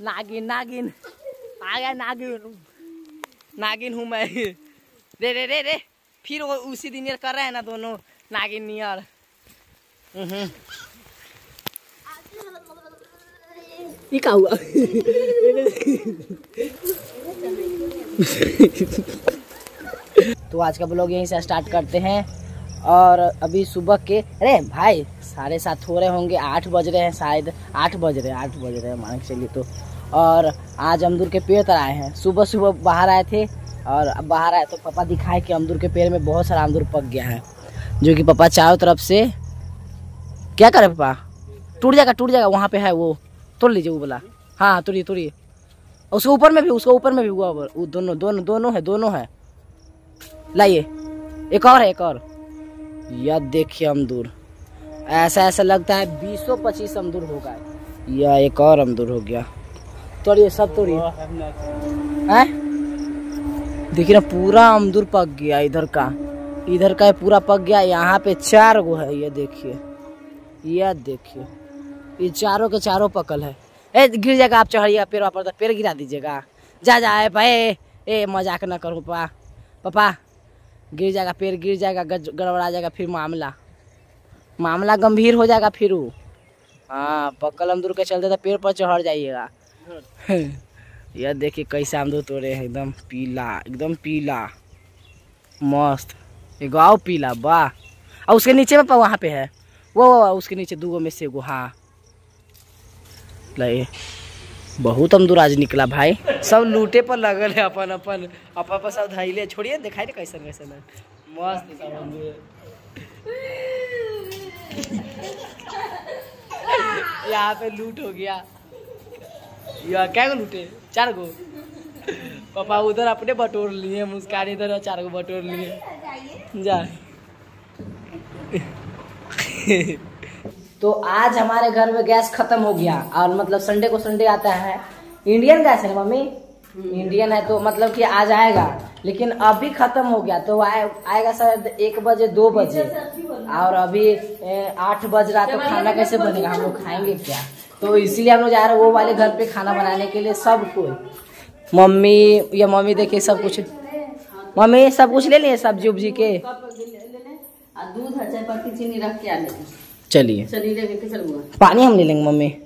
नागिन नागिन। आ गया नागिन। नागिन हूँ मैं। रे रे रे रे। फिर वो उसी दिन कर रहे हैं ना दोनों नागिन नियर। हम्म। ये क्या हुआ। तो आज का ब्लॉग यहीं से स्टार्ट करते हैं। और अभी सुबह के अरे भाई साढ़े सात हो रहे होंगे आठ बज रहे हैं शायद। आठ बज रहे हैं आठ बज रहे हैं मान के चलिए तो। और आज अमदूर के पेड़ तर आए हैं। सुबह सुबह बाहर आए थे और अब बाहर आए तो पापा दिखाए कि अमदूर के पेड़ में बहुत सारा अमदूर पक गया है, जो कि पापा चारों तरफ़ से क्या करे पापा? टूट जाएगा टूट जाएगा, वहाँ पे है वो। तोड़ लीजिए वो बोला हाँ तोड़िए तोड़िए। उसके ऊपर में भी, उसके ऊपर में भी हुआ वो वो दोनों दोनों दोनों है दोनों है। लाइए। एक और है, एक और। यह देखिए अमदूर ऐसा ऐसा लगता है बीसों पच्चीस अमदूर होगा यह एक और अमदूर हो गया। तोड़िए सब तोड़िए हैं? देखिए ना, पूरा अमदूर पक गया इधर का। इधर का पूरा पक गया, यहाँ पे चार गो है, ये देखिए। यह देखिए। ये चारों के चारों पकल है। ए, गिर जाएगा आप चढ़िएगा पेड़ पर तो पेड़ गिरा दीजिएगा। जा जा, ए, भाई, ए मज़ाक ना करो पापा पापा, गिर जाएगा पेड़ गिर जाएगा गड़बड़ा जाएगा, फिर मामला। मामला गंभीर हो जाएगा, फिर वो हाँ पक्कल अमदूर के चलते तो पेड़ पर चढ़ जाइएगा। यह देखिए कैसे अमदूर तोड़े हैं एकदम पीला एकदम पीला। मस्त। एगो आओ पीला वाह और उसके नीचे में वहाँ पे है। वो वो, उसके नीचे दूगो में से एगो हाँ। बहुत अमदूर आज निकला भाई। सब लूटे पर लगल है अपन अपन अपन अपन सब धैले छोड़िए दिखाई दे कैसन कैसन है। मस्त यहाँ पे लूट हो गया। यहाँ क्या गो लूटे चार गो। पापा उधर अपने बटोर लिए मुस्कान इधर चार गो बटोर लिए। जा। तो आज हमारे घर में गैस खत्म हो गया और मतलब संडे को संडे आता है। इंडियन गैस है मम्मी? इंडियन है तो मतलब कि आज आएगा लेकिन अभी खत्म हो गया तो आए, आएगा शायद एक बजे दो बजे। और अभी आठ बज रहा तो खाना कैसे बनेगा? हम लोग खाएँगे क्या? तो इसीलिए हम लोग जा रहे हैं वो वाले घर पे खाना बनाने के लिए सब कोई। मम्मी या मम्मी देखिए सब कुछ। मम्मी सब कुछ ले लिए सब्ज़ी उब्जी के? दूध चाय पत्ती चीनी रख के चलिए। पानी हम ले लेंगे मम्मी।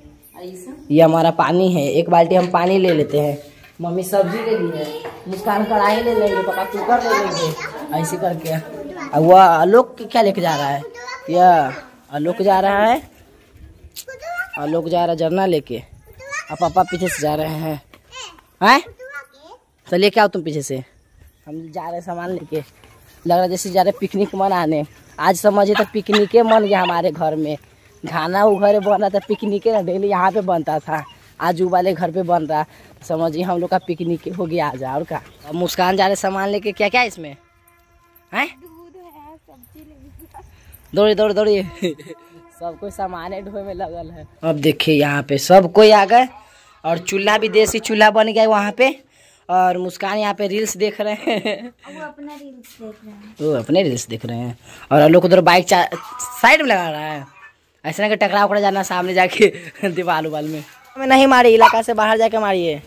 ये हमारा पानी है। एक बाल्टी हम पानी ले लेते हैं। मम्मी सब्ज़ी ले ली है। मुस्कान कढ़ाई ले लेंगे पापा कुकर ले लेंगे। ऐसे करके। वह आलोक क्या लेके जा रहा है? यह आलोक जा रहा है? आलोक जा रहा जरना लेके। और पापा पीछे से जा रहे हैं। हैं? तो लेके आओ तुम पीछे से। हम जा रहे सामान लेके। लग रहा जैसे जा रहे पिकनिक मनाने। आज समझिए तो पिकनिके मन गया हमारे घर में। खाना वो घर बन रहा था पिकनिके ना डेली यहाँ पे बनता था। आज वो वाले घर पे बन रहा। समझिए हम लोग का पिकनिक हो गया आज और का। अब मुस्कान जा रहे सामान लेके। क्या क्या है इसमें? हैं? दौड़िए दौड़िए दौड़िए। सब कोई सामान ढोए में लगल है। अब देखिए यहाँ पे सब कोई आ गए और चूल्हा भी देसी चूल्हा बन गया वहाँ पे और मुस्कान यहाँ पे रील्स देख रहे हैं। वो अपना रील्स देख रहे हैं। वो अपने रील्स देख रहे हैं। और आलोक उधर बाइक साइड में लगा रहा है। ऐसा ना कि टकराव कर जाना सामने जाके दीवार उवाल में। हमें नहीं मारी इलाका से बाहर जाके मारिए।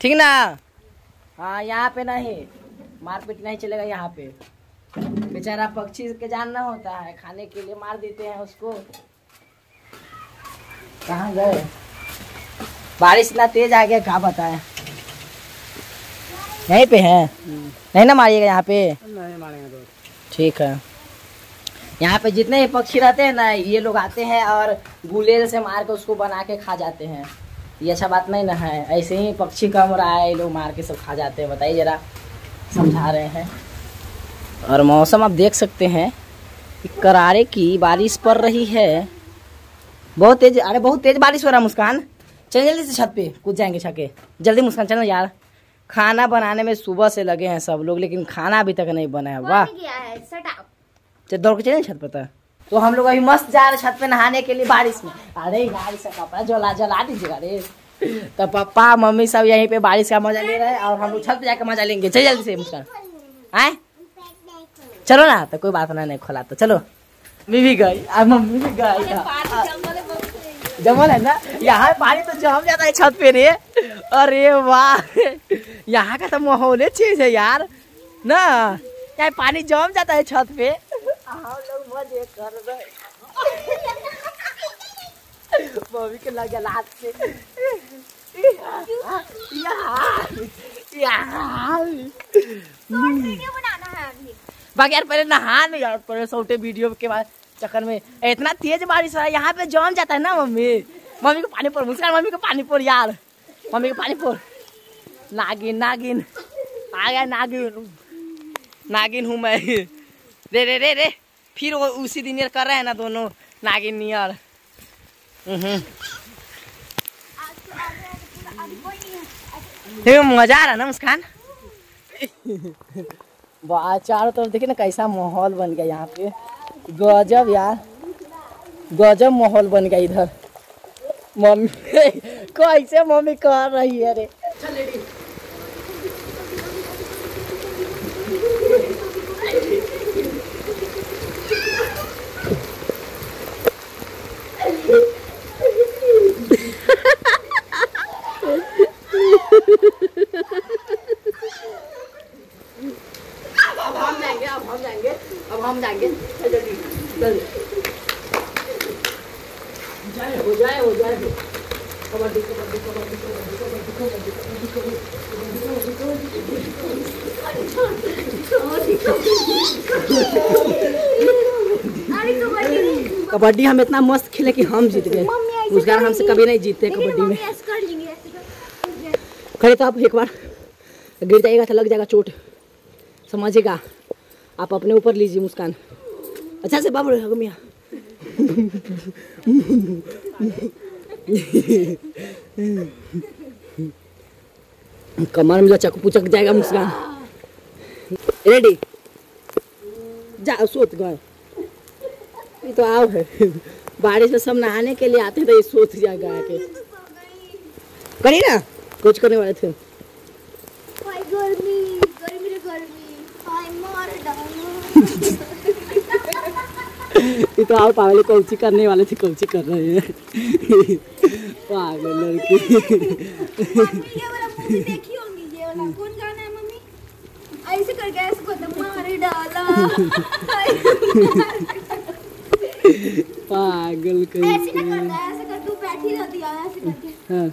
ठीक ना? हाँ यहाँ पे नहीं। मारपीट नहीं चलेगा यहाँ पे। बेचारा पक्षी के जानना होता है खाने के लिए मार देते हैं उसको। कहाँ गए? बारिश इतना तेज आ गया क्या बताए यहीं पे है? नहीं ना मारिएगा यहाँ पे? नहीं मारेंगे ठीक है। यहाँ पे जितने भी पक्षी रहते हैं ना ये लोग आते हैं और गुलेल से मार के उसको बना के खा जाते हैं। ये अच्छा बात नहीं ना है। ऐसे ही पक्षी कम रहा है ये लोग मार के सब खा जाते हैं। बताइए जरा समझा रहे हैं। और मौसम आप देख सकते हैं करारे की बारिश पड़ रही है। बहुत तेज अरे बहुत तेज बारिश हो रहा है मुस्कान। चल जल्दी से छत पे कूद जाएँगे छके। जल्दी मुस्कान चलो यार। खाना बनाने में सुबह से लगे हैं सब लोग लेकिन खाना अभी तक नहीं बना है। वाह। चल दौड़ के चले छत पर तो। तो हम लोग अभी मस्त जा रहे छत पे नहाने के लिए बारिश में। अरे बारिश का कपड़ा जला जला दीजिएगा रे तो पापा मम्मी सब यहीं पे बारिश का मज़ा ले रहे हैं और हम लोग छत पे जाके मज़ा लेंगे। चल जल्दी से मुस्कान। आए? चलो ना तो कोई बात ना नहीं खोला तो। चलो। मम्मी भी गई मम्मी भी गई। जमल है ना यहाँ पानी तो जम जाता है छत पे रे। अरे वाह यहाँ का तो माहौल चीज़ है यार ना? यहाँ पानी जम जाता है छत पे। हम लोग मज़े कर रहे मम्मी के लगे लात से। बनाना है बाकी यार पहले नहा नहीं यार पहले सोटे वीडियो के बाद। चक्कर में। इतना तेज बारिश हो यहाँ पे जम जाता है ना मम्मी? मम्मी को पानी पोर मुस्कान मम्मी को पानी पोर यार। मम्मी को पानी पोर नागिन नागिन। आ गया नागिन। नागिन हूँ मैं। रे रे रे रे। फिर वो उसी दिन कर रहे हैं ना दोनों, नागिन नियर हम्म तो तो है देखो मज़ा आ रहा ना, मुस्कान? चारों तरफ़ देखिए ना, कैसा माहौल बन गया यहाँ पे। गजब यार। गजब माहौल बन गया इधर। मम्मी कैसे मम्मी कर रही है रे अब हम जाएँगे अब हम जाएँगे अब हम जाएँगे चल जल्दी चल जाए हो जाए हो जाए हो कबड्डी कबड्डी कबड्डी कबड्डी कबड्डी कबड्डी कबड्डी अरे कबड्डी हम इतना मस्त खेले कि हम जीत गए। मुस्कान हमसे कभी नहीं जीतते कबड्डी में। खड़े तो आप एक बार। गिर जाएगा तो लग जाएगा चोट। समझेगा। आप अपने ऊपर लीजिए मुस्कान। अच्छा से बाबू रहो मियाँ। कमर में लचक पुचक जाएगा मुस्कान। रेडी जा सोत गए। ये तो आओ है। बारिश में सब नहाने के लिए आते हैं तो ये सोच जाएगा आके करिए ना? कुछ करने वाले थे। गर्मी गर्मी गर्मी। ये तो और पागल कौची करने वाले थे कौची कर रहे हैं। पागल लड़की। ये वाला मूवी देखी होंगी ये वाला। कौन गाना है मम्मी? ऐसे करके ऐसे को तो मार डाला। पागल ऐसे ना करता ऐसे कर तू बैठी रहती है ऐसे करके। हाँ।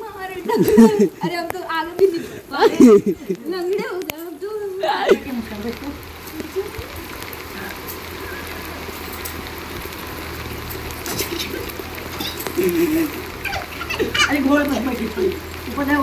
मार डाला। अरे हम तो आगे भी नहीं लंगड़े हो गए हम तो। अरे घोड़ पर बैठी ऊपर जाओ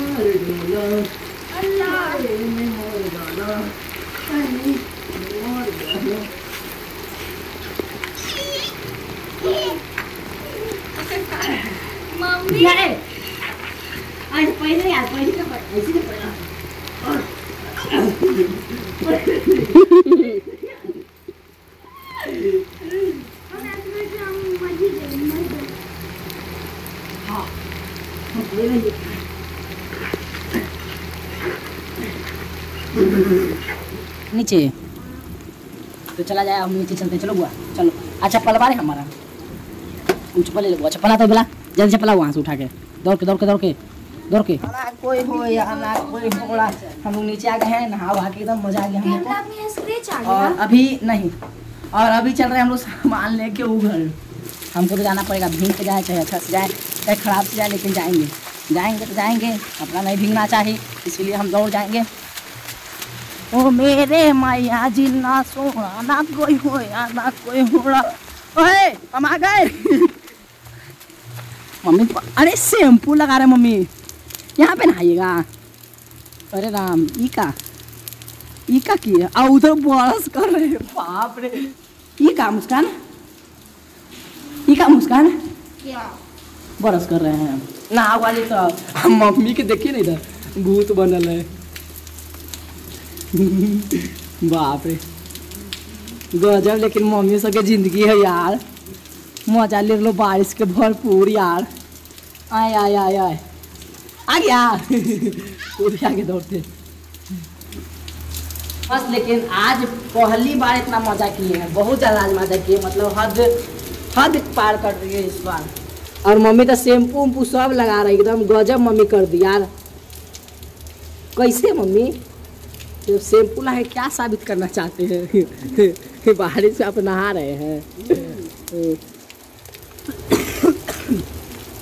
मम्मी आज पहले यार पहले का ऐसे का पड़ा हम ऐसे बैठ हम मर ही गए मर गए हाँ हम पहले नहीं नीचे। तो चला जाए हम नीचे चलते चलो बुआ चलो। अच्छा पलवा रहे हमारा। ऊँच पले ले बुआ चप्पला तो बोला जल्दी चप्पला वहाँ से उठा के। दौड़ के दौड़ के दौड़ के दौड़ के कोई हो या ना कोई हो हम लोग नीचे आ गए हैं नहा वहा के एकदम मज़ा आ गया हम लोग को कैमरा में स्क्रैच आ और अभी नहीं। और अभी चल रहे हैं हम लोग सामान लेके उधर। हमको तो जाना पड़ेगा। भींग के जाए चाहे अच्छा से जाए चाहे खराब से जाए लेकिन जाएँगे। जाएँगे तो जाएँगे। अपना नहीं भींगना चाहिए इसीलिए हम दौड़ जाएँगे। ओ मेरे मैया जी ना सोना ना कोई हो या ना कोई होड़ा ओए हम आ गए। मम्मी अरे शैम्पू लगा रहे मम्मी। यहाँ पे नहाइएगा। अरे राम ई का ई का की आ उधर बरस कर रहे बाप रे। ये का मुस्कान। ये का मुस्कान। क्या? बरस कर रहे हैं। नहा वाली तो। हम मम्मी के देखिए नहीं था भूत बनल है। बाप रे गजब, लेकिन मम्मी सबके ज़िंदगी है यार। मज़ा ले लो बारिश के भरपूर यार। आए आए आए आए आ गया। पूरी आगे दौड़ते। बस, लेकिन आज पहली बार इतना मज़ा किए हैं। बहुत ज़्यादा आज मज़ा किए मतलब हद हद पार कर रही है इस बार। और मम्मी तो शैम्पू वम्पू सब लगा रही एकदम गजब मम्मी कर दी यार। कैसे मम्मी? जब शैम्पू ला है, क्या साबित करना चाहते हैं? बारिश में आप नहा रहे हैं।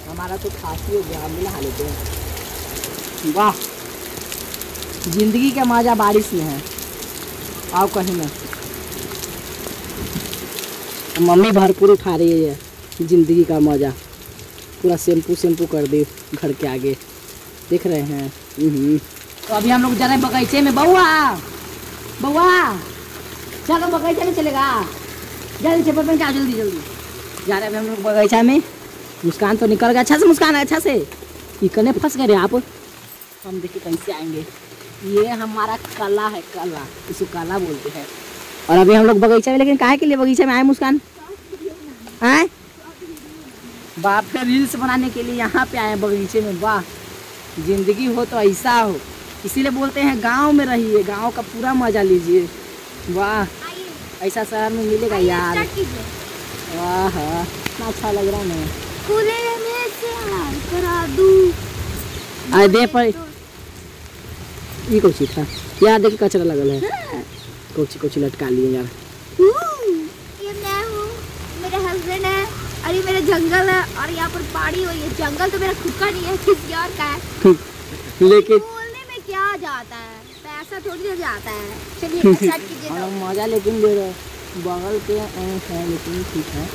हमारा तो खांसी हो गया, हम भी नहा लेते हैं। वाह, ज़िंदगी का मज़ा बारिश में है। आओ कहीं ना। मम्मी भरपूर उठा रही है, ज़िंदगी का मज़ा। पूरा शैम्पू शैम्पू कर दी, घर के आगे। देख रहे हैं। हम्म। तो अभी हम लोग जा रहे हैं बगीचे में। बउआ बउआ चलो बगीचे में चलेगा। जल्दी से बर्तन जाओ जल्दी जल्दी। जा रहे हैं हम लोग बगीचा में। मुस्कान तो निकल गया अच्छा से मुस्कान है अच्छा से। इकने फंस गए आप। हम देखिए कैसे आएँगे। ये हमारा कला है, कला। इसको कला बोलते हैं। और अभी हम लोग बगीचा में, लेकिन काहे के लिए बगीचे में आए मुस्कान? आए? बाप का रील्स बनाने के लिए यहाँ पे आए बगीचे में। वाह, ज़िंदगी हो तो ऐसा हो। इसीलिए बोलते हैं गाँव में रहिए गाँव का पूरा मज़ा लीजिए। वाह ऐसा शहर में मिलेगा यार। वाह इतना अच्छा लग रहा है खुले में से करा दूँ। दे पर ये कौची था? यार देखिए कचरा लगल है। कौची कौची लटका लिए यार। ये मैं हूँ मेरे हस्बैंड है और ये मेरा जंगल है और यहाँ पर पहाड़ी हुई है। जंगल तो मेरा खुद का नहीं है किसी और का है। लेकिन बोलने में क्या जाता है मज़ा लेकिन ले रहे बगल के लेकिन ठीक है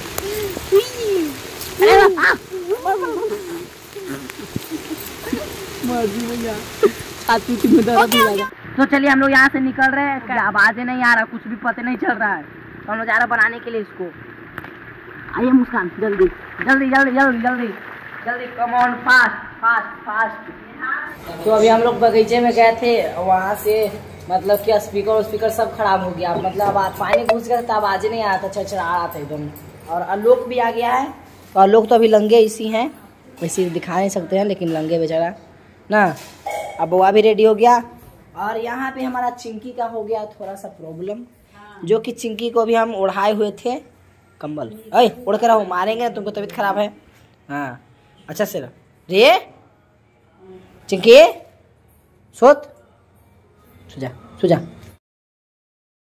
तो चलिए हम लोग यहाँ से निकल रहे हैं। आवाज़ें नहीं आ रहा, कुछ भी पता नहीं चल रहा है। तो हम लोग जा रहे बनाने के लिए इसको। आइए मुस्कान, जल्दी जल्दी जल्दी जल्दी जल्दी जल्दी come on fast fast fast. तो अभी हम लोग बगीचे में गए थे, वहाँ से मतलब कि स्पीकर स्पीकर सब खराब हो गया। मतलब पानी घुस गया था आवाज़ नहीं आया था छछड़ा रहा था एकदम। और आलोक भी आ गया है। तो आलोक तो अभी लंगे इसी हैं। वैसे दिखा नहीं सकते हैं, लेकिन लंगे बेचारा। ना, अब बुआ भी रेडी हो गया। और यहाँ पे हमारा चिंकी का हो गया थोड़ा सा प्रॉब्लम जो कि चिंकी को भी हम ओढ़ाए हुए थे। कंबल। अरे उड़ के रहो, मारेंगे, तुमको तबीयत खराब है। हाँ। अच्छा से रे चिंकी सोत। सुजा सुजा